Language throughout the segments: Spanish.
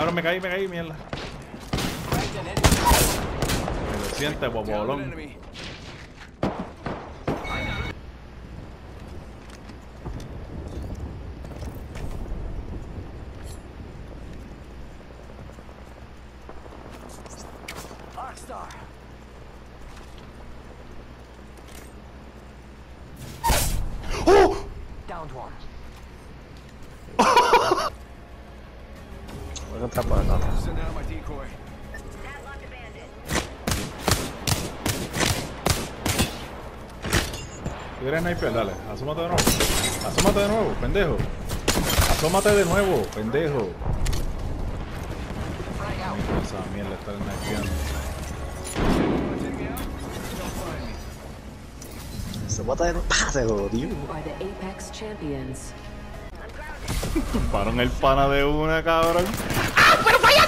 Ahora me caí, me caí, mierda. Me lo siente, Down an bobolón. ¡Oh! Downed one. Voy a entrar por acá. Sending out my decoy. ¿Tú eres sniper? Dale, asómate de nuevo. Asómate de nuevo, pendejo. Asómate de nuevo, pendejo. Esa mierda está snipeando. Bota de nuevo. Apex champions. Pararon el pana de una, cabrón.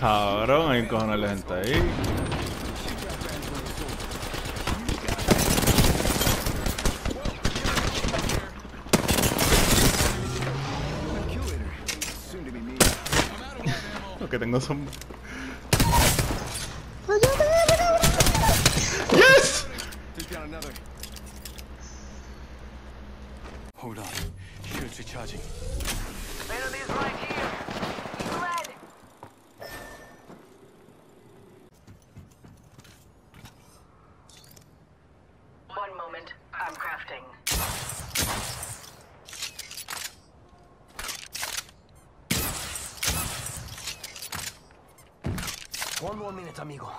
Cabrón, hay cojones de gente ahí. Lo que tengo son. ¡Yes! Hold on. Shields recharging. Crafting. One more minute, amigo.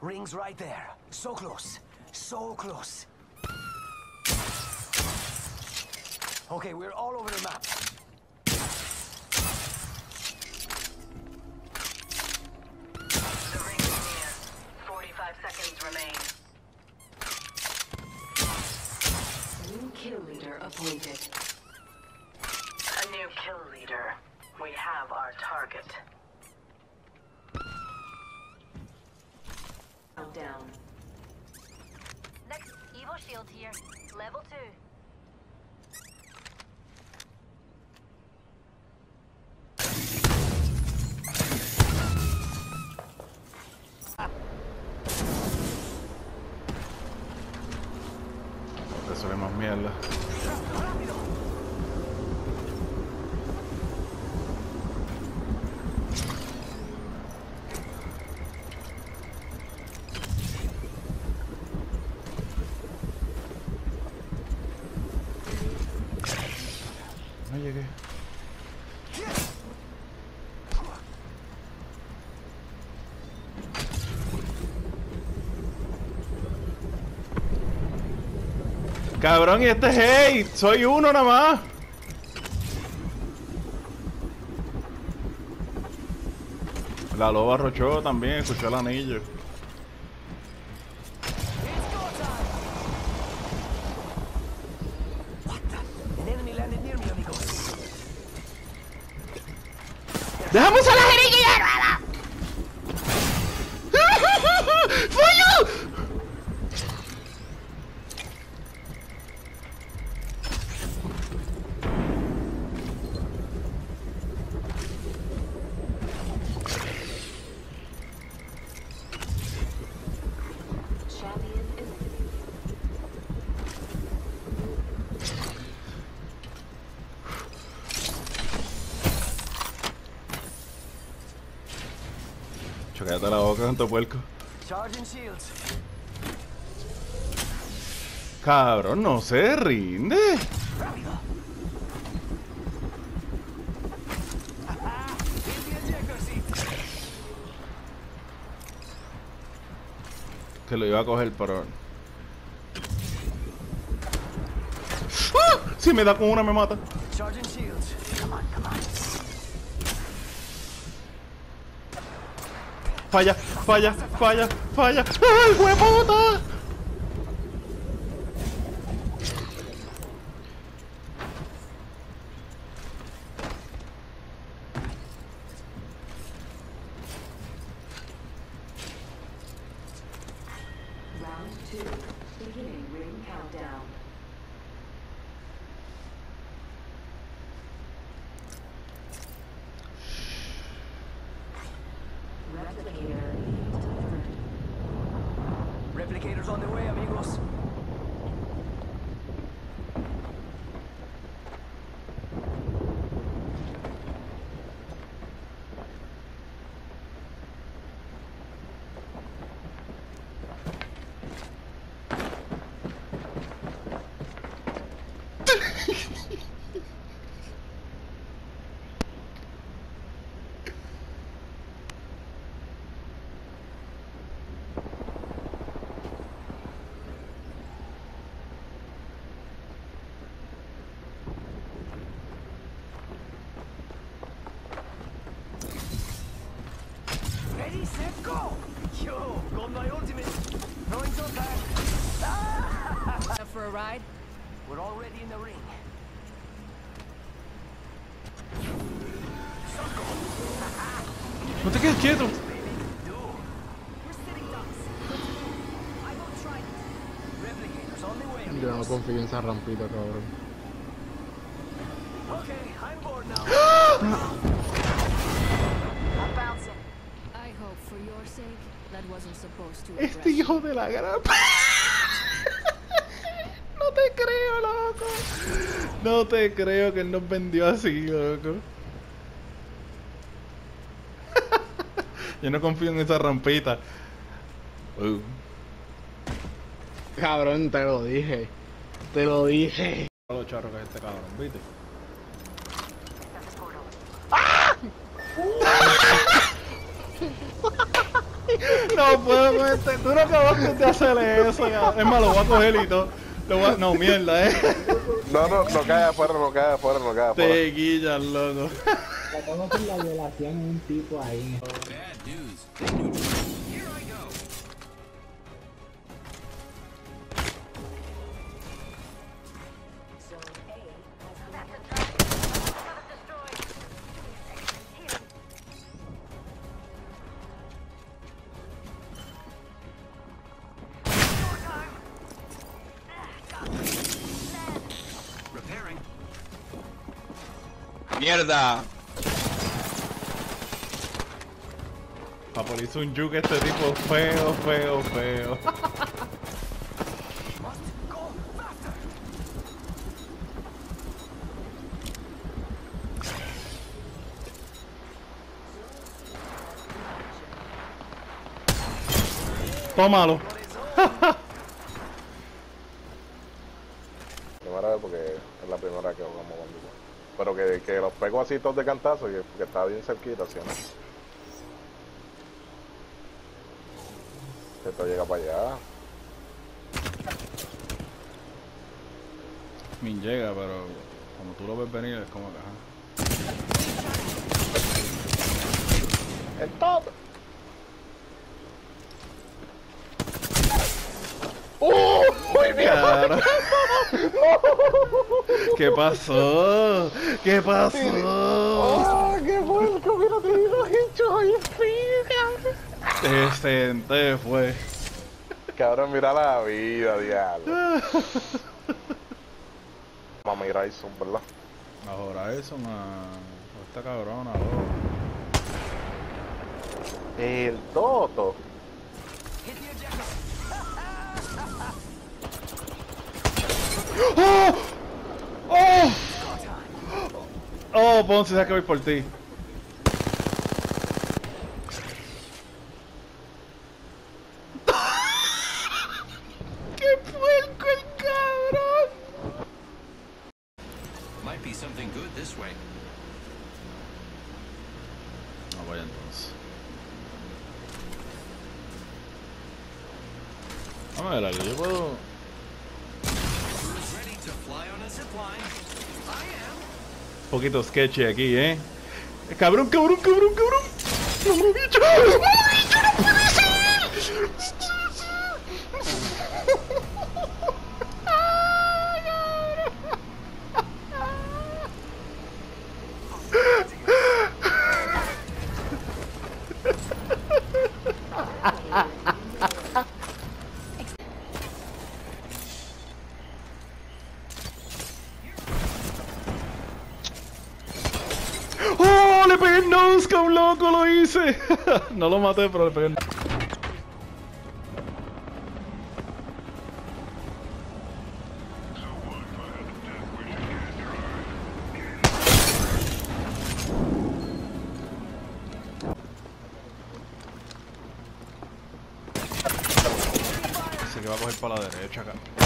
Rings right there. So close. So close. Okay, we're all over the map. Mierda. No llegué. Cabrón, y este es hate. Soy uno nada más. La loba arrochó también, escuchó el anillo. ¡Déjame usar Chocate la boca tu puerco. Cabrón, no se rinde. Que lo iba a coger, pero. ¡Ah! Si me da con una, me mata. Charging shields. Come on, come on. Falla, falla, falla, falla. ¡Ay, huevota! Ride? We're already in the ring. No te quedes quieto. Replicators on the way. Yo no amigos. confío en esa rampita, cabrón. Okay, I'm bored now. I'm bouncing. I hope for your sake that wasn't supposed to Este hijo de la gran... No te creo que él nos vendió así, loco. Yo no confío en esa rampita. Uh. Cabrón, te lo dije. Te lo dije. Lo charro que es este cabrón, ¿viste? No puedo con este. Tú no acabaste de hacerle eso. ya. Es más, lo voy a coger y todo. Lo voy a- No, mierda, eh. No, no, no cae afuera, no cae afuera, no cae afuera. Te guillas, loco. Tratamos con la violación un tipo ahí. ¡Mierda! Papo, le hizo un juke este tipo feo, feo, feo. Tómalo. Primera vez porque es la primera vez que jugamos con. Pero que, que los pego así todos de cantazo, que, que está bien cerquita, ¿sí no? Esto llega para allá. Min llega, pero como tú lo ves venir es como ajá. ¡El top! ¡Oh! ¡Muy bien! ¿Qué pasó? ¿Qué pasó? ¡Ah, qué bueno! ¡Que hubiera tenido hecho ahí cabrón! Decente fue. Cabrón, mira la vida, diablo. Mami Ryson, ¿verdad? Ahora eso, ma. Esta cabrona, loco. El Toto. ¡Oh! ¡Oh! ¡Oh, Ponce, sabes que voy por ti! ¡Qué puerco el cabrón! Might be something good this way. No vaya entonces. Vamos a ver algo, yo puedo. Who's ready to fly on a zip line? I am. Poquito sketchy aquí, ¿eh? Cabrón, cabrón, cabrón, cabrón. No, bicho. ¡Oh, bicho! Le pegué el noscom, lo hice. no lo maté, pero le pegué a coger para la derecha acá.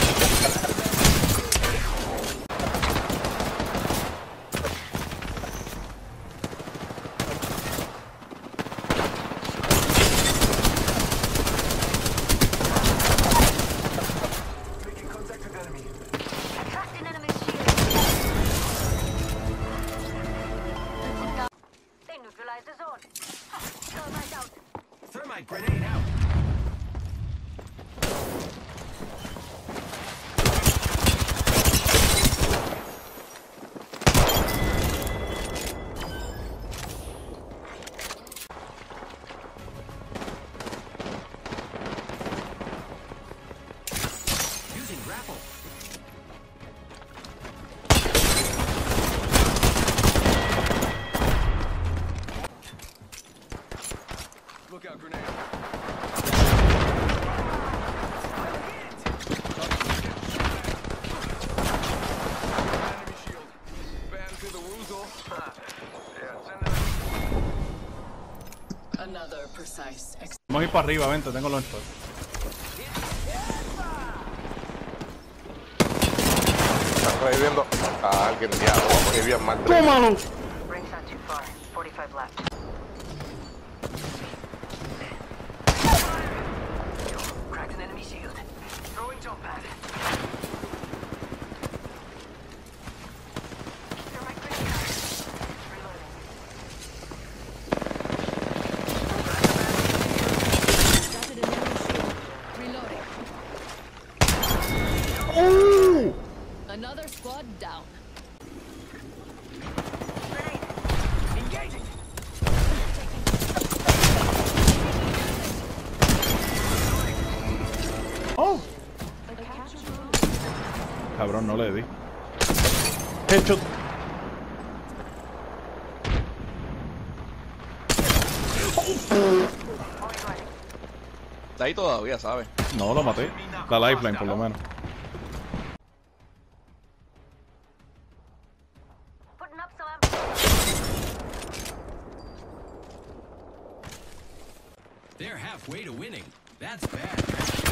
A ir para arriba, vente, tengo los estoy. Están reviviendo a alguien, diablo. Vamos a ir bien mal. ¡Tómalo! Squad down. Engaging. ¡Oh! Cabrón, no le di. Headshot. Está ahí todavía, ¿sabes? No, lo maté. La lifeline, por lo menos. They're to winning. That's bad.